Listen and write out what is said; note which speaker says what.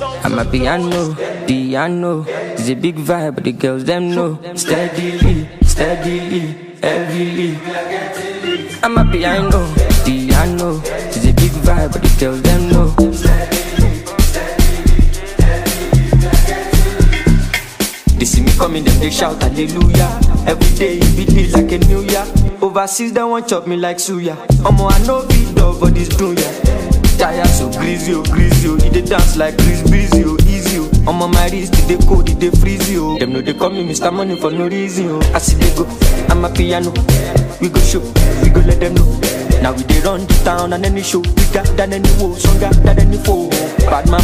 Speaker 1: I'm a piano, piano. It's a big vibe, but the girls them know. Steadily, steadily, heavily. I'm a piano, piano. It's a big vibe, but the girls them know. They see me coming, they shout hallelujah. Every day it be like a new year. Overseas they want chop me like suya. Omo I know be dog this dunya. Tire greasy, oh greasy, oh. He dey dance like Chris Breezy, oh easy, oh. Omo my wrist, they cold, they freeze, oh. Them know they call me Mr. Money for no reason, oh. I see they go, I'm a piano. We go show, we go let them know. Now we dey run the town and any show, we got than any woe, stronger than any foe. Bad man.